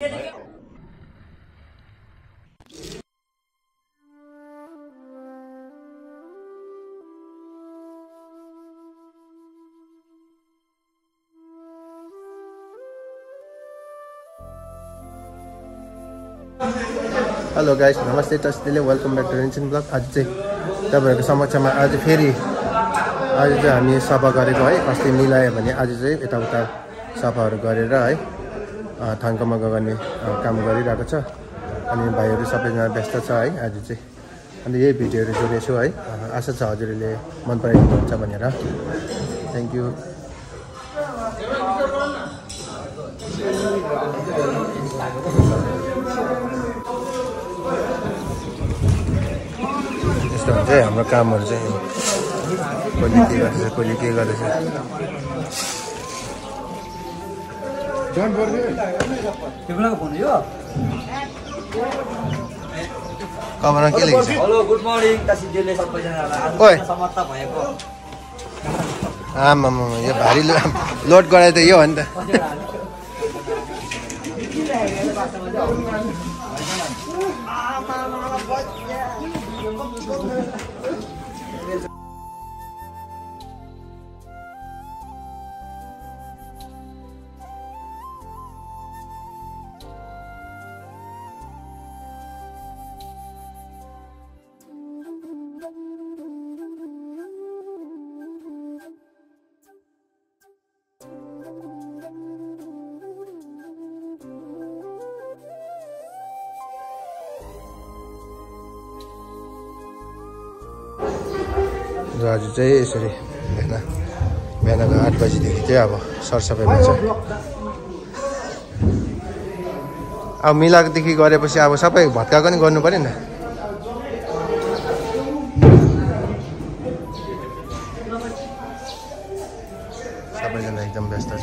Hello guys नमस्ते तस्तिले welcome back to रेन्सन blog आज चाहिँ तपाईँहरूको समक्षमा आज फेरि आज चाहिँ हामी सफा गरेको है अस्ति मिलायो भने आज चाहिँ यताउता सफाहरू गरेर है थाङ्कोमा गर्ने काम गरिरहेको छ। अनि भाइहरू सबैजना व्यस्त छ है आज चाहिँ। अन्त यही भिडियोहरू जोडेछु है। आशा छ हजुरहरूले मन पराइदिनुहुन्छ भनेर। थ्याङ्क यू यस्तो हुन्छ है हाम्रो कामहरू चाहिँ कहिले के गर्दैछ कहिले के गर्दैछ कमरमा के लेखेको छ हेलो गुड मर्निङ सबैजनालाई। ओइ। आज समाप्त भएको। आमामा यो भारी लोड गराए त यो हो नि त। र आज चाहिँ यसरी बिहान बिहानको आठ बजीदेखि चाहिँ अब सरसफाइ हुन्छ अब मिलाएकोदेखि गरेपछि अब सबै भत्काएको नि गर्नु पऱ्यो नि सबैजना एकदम व्यस्त छ।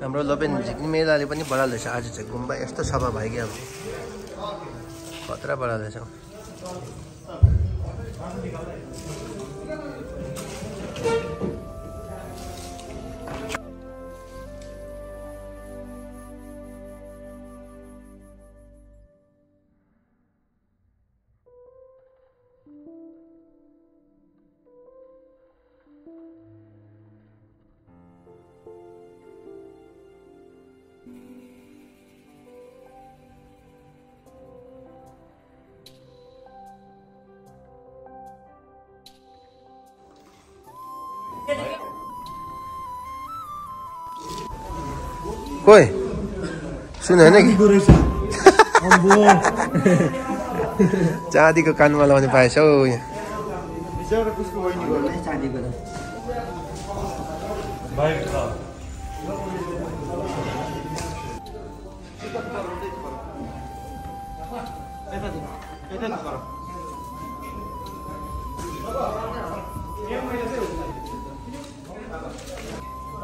हाम्रो लोपेन झिक्ने मेलाले पनि बढाल्दैछ। आज चाहिँ गुम्बा यस्तो सफा भयो कि अब। खतरा बढाल्दैछ। Woi. Sino na gi? Ambo. चाँदीको कानमा लाउने पाएछ हौ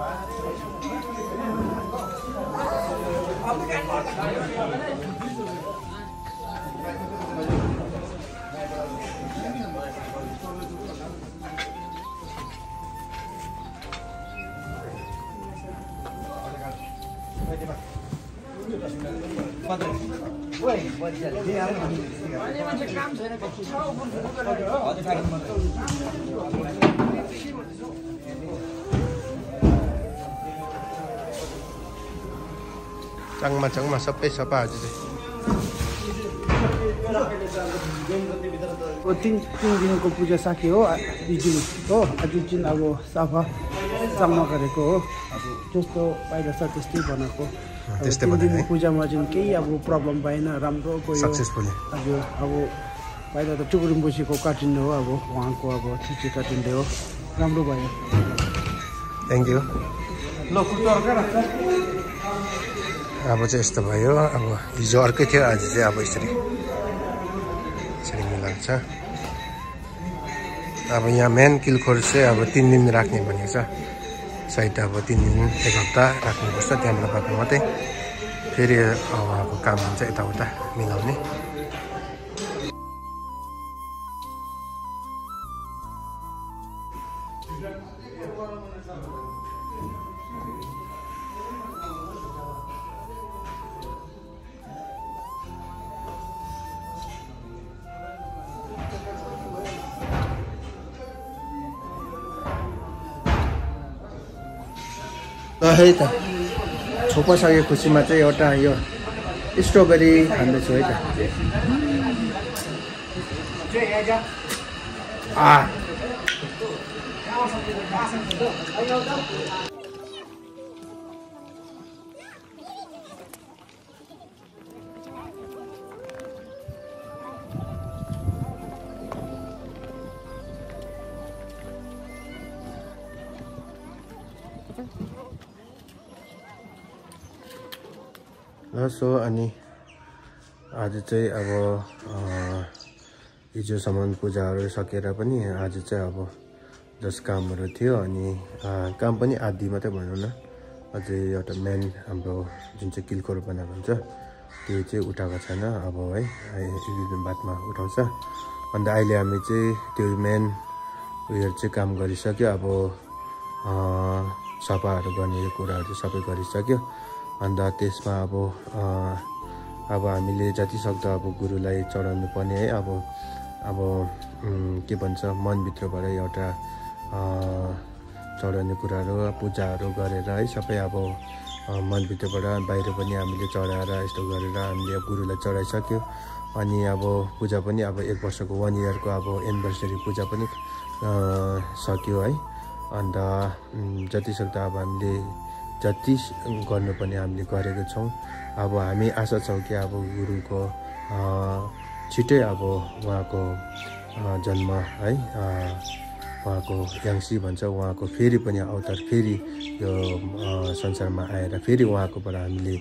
Thank you. काम छैन चाङमा चाङमा सबै सफा आज चाहिँ अब तिन तिन दिनको पूजा सकियो हो हिजो हो आज जुन अब सफा चाङमा गरेको हो अब जस्तो बाहिर छ त्यस्तै बनाएको अब त्यस्तै? पूजामा चाहिँ केही अब प्रब्लम भएन राम्रो गयो हजुर अब बाहिर त टुक्रिम बसेको काटिँदै हो अब उहाँको अब छिटी काटिँदै हो राम्रो भयो थ्याङ्क यू ल अब चाहिँ यस्तो भयो। अब हिजो अर्कै थियो आज चाहिँ अब यसरी यसरी मिलाएको छ। अब यहाँ मेन किलखोर चाहिँ अब तिन दिन राख्ने भनेको छ। सायद अब तिन दिन एक हप्ता राख्नुपर्छ त्यहाँबाट बादमा मात्रै। फेरि उहाँको काम हुन्छ यताउता मिलाउने। है त। छोपिसकेको खुसीमा चाहिँ एउटा यो स्ट्रबेरी खाँदैछु है त। आ। सो अनि आज चाहिँ अब हिजोसम्म पूजाहरू सकेर पनि आज चाहिँ अब जस कामहरू थियो अनि काम पनि आदि मात्रै भनौँ न। अझै एउटा मेन हाम्रो जुन चाहिँ किलकोर बनाएको हुन्छ त्यो चाहिँ उठाएको छैन। अब है एक दुई दिन बादमा उठाउँछ। अन्त अहिले हामी चाहिँ त्यो मेन उयोहरू चाहिँ काम गरिसक्यो। अब सफाहरू गर्ने कुराहरू चाहिँ सबै गरिसक्यो। अन्त त्यसमा अब अब हामीले जति सक्दो अब गुरुलाई चढाउनु पर्ने है अब अब के भन्छ मनभित्रबाट एउटा चढाउने कुराहरू पूजाहरू गरेर है सबै अब मनभित्रबाट बाहिर पनि हामीले चढाएर यस्तो गरेर हामीले गुरुलाई चढाइसक्यो। अनि अब पूजा पनि अब एक वर्षको वान इयरको अब एनिभर्सरी पूजा पनि सक्यो है। अन्त उम्, जति सक्दो अब हामीले जति गर्नुपर्ने हामीले गरेको छौँ। अब हामी आशा छौँ कि अब गुरुको छिटै अब उहाँको जन्म है उहाँको याङ्सी भन्छ उहाँको फेरि पनि अवतार फेरि यो संसारमा आएर फेरि उहाँकोबाट हामीले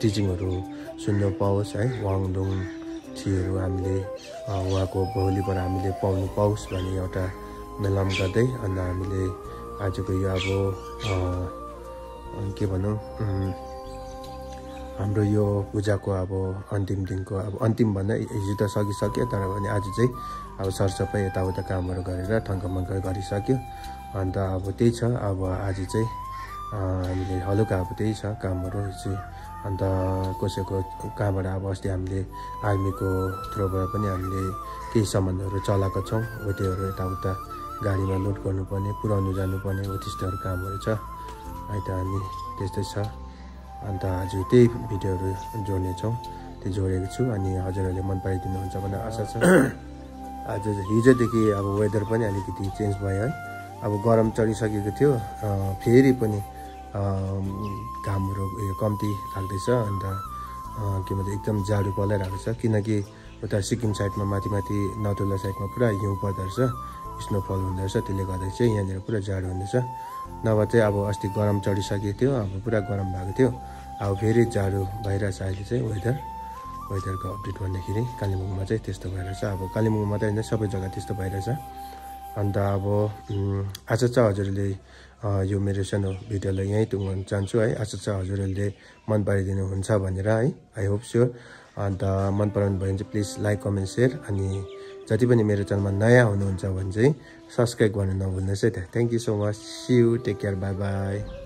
टिचिङहरू सुन्नु पाओस् है। वाङडुङ छीहरू हामीले उहाँको भोलिबाट हामीले पाउनु पाओस् भन्ने एउटा मेलाम गर्दै अन्त हामीले आजको यो अब के भनौँ हाम्रो यो पूजाको अब अन्तिम दिनको अब अन्तिम भन्दा हिजो त सकिसक्यो तर पनि आज चाहिँ अब सरसफाइ यताउता कामहरू गरेर ठङ्कमङ्क गरिसक्यो। अन्त अब त्यही छ अब आज चाहिँ हामीले हलुका अब त्यही छ कामहरू चाहिँ अन्त कसैको कहाँबाट अब अस्ति हामीले आर्मीको थ्रोबाट पनि हामीले केही सामानहरू चलाएको छौँ हो त्योहरू यताउता गाडीमा लोड गर्नुपर्ने पुऱ्याउनु जानुपर्ने हो त्यस्तोहरू कामहरू छ। है त अनि त्यस्तै छ। अन्त आज त्यही भिडियोहरू जोड्नेछौँ। त्यो जोडेको छु अनि हजुरहरूले मन पराइदिनुहुन्छ भन्ने आशा छ। आज हिजोदेखि अब वेदर पनि अलिकति चेन्ज भयो है। अब गरम चढिसकेको थियो। फेरि पनि घामहरू उयो कम्ती लाग्दैछ। अन्त के भन्छ एकदम जाडो पलाइरहेको छ। किनकि उता सिक्किम साइडमा माथि माथि नथुला साइडमा पुरा हिउँ पर्दो रहेछ स्नोफल हुँदो रहेछ त्यसले गर्दा चाहिँ यहाँनिर पुरा जाडो हुँदैछ। नभए चाहिँ अब अस्ति गरम चढिसकेको थियो अब पुरा गरम भएको थियो। अब फेरि जाडो भइरहेछ अहिले चाहिँ वेदर वेदरको अपडेट भन्दाखेरि कालिम्पोङमा चाहिँ त्यस्तो भइरहेछ। अब कालिम्पोङ मात्रै होइन सबै जग्गा त्यस्तो भइरहेछ। अन्त अब आशा छ हजुरले अ, यो मेरो सानो भिडियोलाई यहीँ टुङ्गाउन चाहन्छु है। आशा छ हजुरहरूले मन पराइदिनु हुन्छ भनेर है। आई होप स्योर अन्त मन पराउनु भयो भने चाहिँ प्लिज लाइक कमेन्ट सेयर अनि जति पनि मेरो च्यानलमा नयाँ हुनुहुन्छ भने चाहिँ सब्सक्राइब गर्नु नभुल्नुहोस् है त। Thank you so much see you take care bye bye